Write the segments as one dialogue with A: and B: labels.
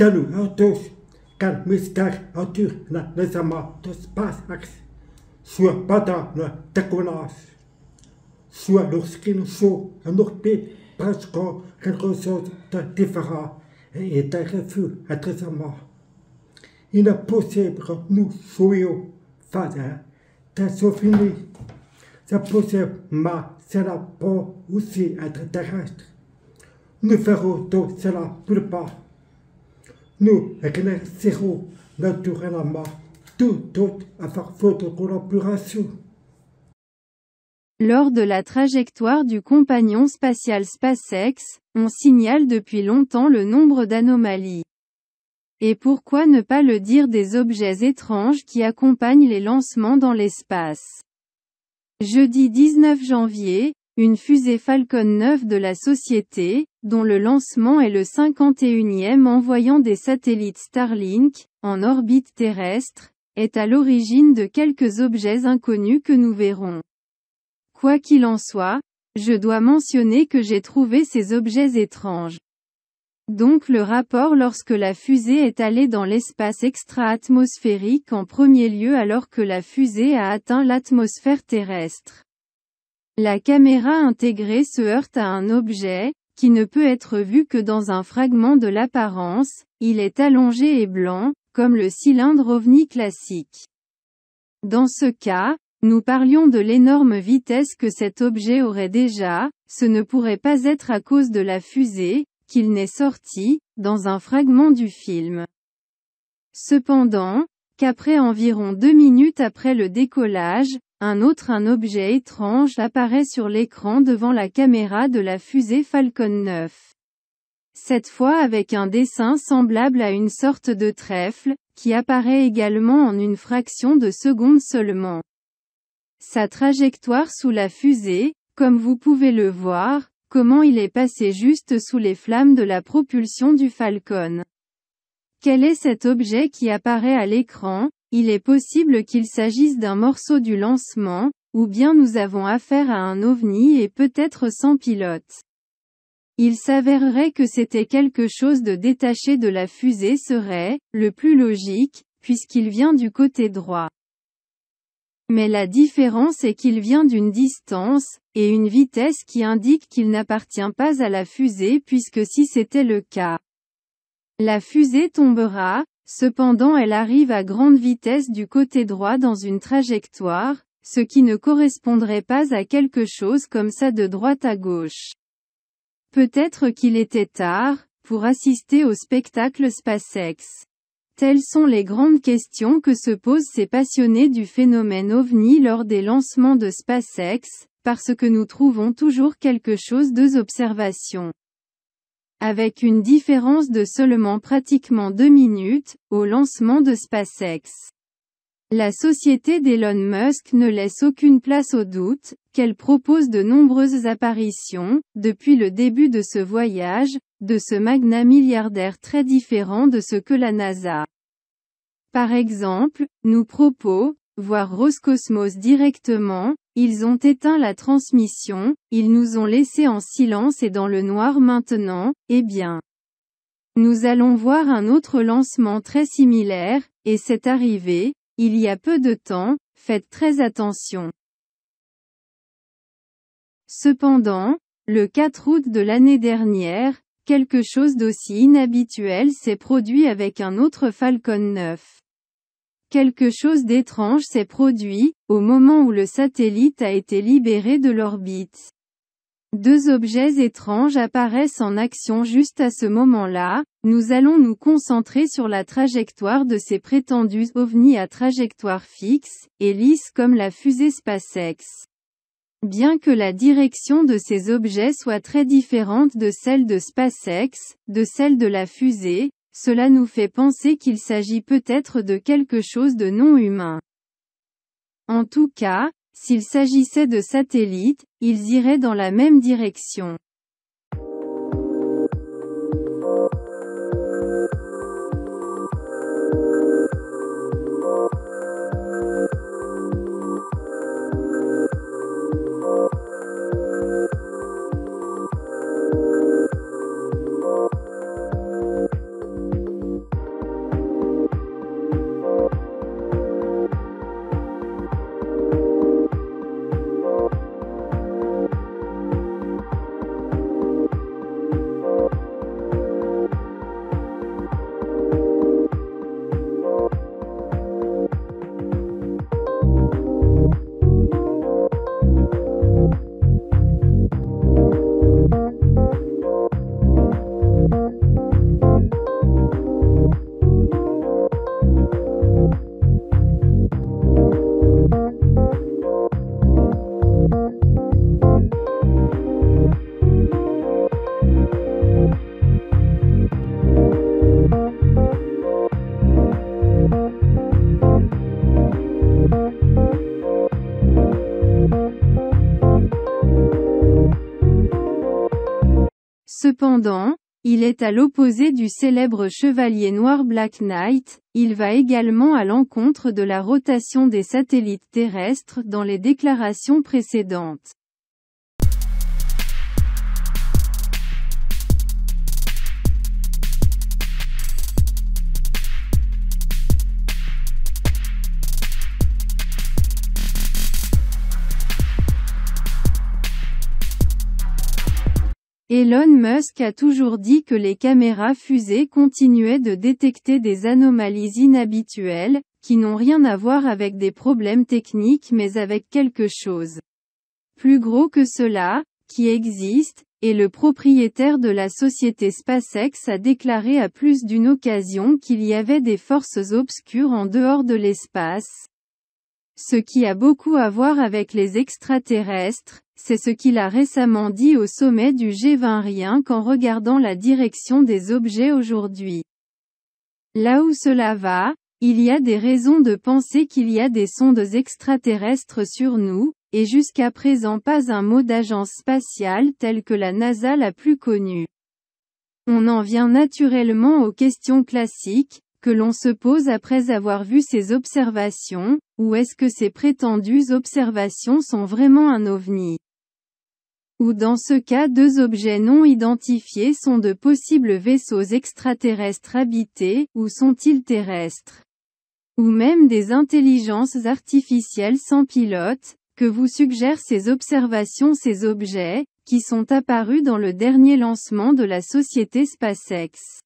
A: À as-tu récemment de SpaceX sur pendant le décollage Soit lorsqu'il faut en orbite presque quelque chose de différent et est reçu récemment. Il est possible que nous soyons face à des souvenirs. C'est possible, mais cela peut aussi être terrestre. Nous ferons tout cela plus bas. Nous éclaircirons naturellement tout autre à faire collaboration.
B: Lors de la trajectoire du compagnon spatial SpaceX, on signale depuis longtemps le nombre d'anomalies. Et pourquoi ne pas le dire des objets étranges qui accompagnent les lancements dans l'espace? Jeudi 19 janvier, une fusée Falcon 9 de la société, dont le lancement est le 51e envoyant des satellites Starlink, en orbite terrestre, est à l'origine de quelques objets inconnus que nous verrons. Quoi qu'il en soit, je dois mentionner que j'ai trouvé ces objets étranges. Donc le rapport lorsque la fusée est allée dans l'espace extra-atmosphérique en premier lieu alors que la fusée a atteint l'atmosphère terrestre. La caméra intégrée se heurte à un objet, qui ne peut être vu que dans un fragment de l'apparence, il est allongé et blanc, comme le cylindre ovni classique. Dans ce cas, nous parlions de l'énorme vitesse que cet objet aurait déjà, ce ne pourrait pas être à cause de la fusée, qu'il n'est sorti, dans un fragment du film. Cependant, qu'après environ deux minutes après le décollage, un autre objet étrange apparaît sur l'écran devant la caméra de la fusée Falcon 9. Cette fois avec un dessin semblable à une sorte de trèfle, qui apparaît également en une fraction de seconde seulement. Sa trajectoire sous la fusée, comme vous pouvez le voir, comment il est passé juste sous les flammes de la propulsion du Falcon. Quel est cet objet qui apparaît à l'écran Il est possible qu'il s'agisse d'un morceau du lancement, ou bien nous avons affaire à un ovni et peut-être sans pilote. Il s'avérerait que c'était quelque chose de détaché de la fusée serait, le plus logique, puisqu'il vient du côté droit. Mais la différence est qu'il vient d'une distance, et une vitesse qui indique qu'il n'appartient pas à la fusée puisque si c'était le cas, la fusée tombera, cependant elle arrive à grande vitesse du côté droit dans une trajectoire, ce qui ne correspondrait pas à quelque chose comme ça de droite à gauche. Peut-être qu'il était tard, pour assister au spectacle SpaceX. Telles sont les grandes questions que se posent ces passionnés du phénomène ovni lors des lancements de SpaceX, parce que nous trouvons toujours quelque chose deux observations. Avec une différence de seulement pratiquement deux minutes, au lancement de SpaceX. La société d'Elon Musk ne laisse aucune place au doute, qu'elle propose de nombreuses apparitions, depuis le début de ce voyage, de ce magnat milliardaire très différent de ce que la NASA. Par exemple, nous propos, voire Roscosmos directement, ils ont éteint la transmission, ils nous ont laissés en silence et dans le noir maintenant, eh bien. Nous allons voir un autre lancement très similaire, et c'est arrivé, il y a peu de temps, faites très attention. Cependant, le 4 août de l'année dernière, quelque chose d'aussi inhabituel s'est produit avec un autre Falcon 9. Quelque chose d'étrange s'est produit, au moment où le satellite a été libéré de l'orbite. Deux objets étranges apparaissent en action juste à ce moment-là, nous allons nous concentrer sur la trajectoire de ces prétendus ovnis à trajectoire fixe, et lisse comme la fusée SpaceX. Bien que la direction de ces objets soit très différente de celle de SpaceX, de celle de la fusée, cela nous fait penser qu'il s'agit peut-être de quelque chose de non humain. En tout cas, s'il s'agissait de satellites, ils iraient dans la même direction. Cependant, il est à l'opposé du célèbre chevalier noir Black Knight, il va également à l'encontre de la rotation des satellites terrestres dans les déclarations précédentes. Elon Musk a toujours dit que les caméras fusées continuaient de détecter des anomalies inhabituelles, qui n'ont rien à voir avec des problèmes techniques mais avec quelque chose plus gros que cela, qui existe, et le propriétaire de la société SpaceX a déclaré à plus d'une occasion qu'il y avait des forces obscures en dehors de l'espace. Ce qui a beaucoup à voir avec les extraterrestres, c'est ce qu'il a récemment dit au sommet du G20 rien qu'en regardant la direction des objets aujourd'hui. Là où cela va, il y a des raisons de penser qu'il y a des sondes extraterrestres sur nous, et jusqu'à présent pas un mot d'agence spatiale tel que la NASA la plus connue. On en vient naturellement aux questions classiques, que l'on se pose après avoir vu ces observations, ou est-ce que ces prétendues observations sont vraiment un ovni? Ou dans ce cas deux objets non identifiés sont de possibles vaisseaux extraterrestres habités, ou sont-ils terrestres? Ou même des intelligences artificielles sans pilote, que vous suggèrent ces observations ces objets, qui sont apparus dans le dernier lancement de la société SpaceX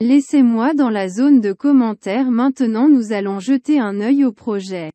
B: Laissez-moi dans la zone de commentaires maintenant nous allons jeter un œil au projet.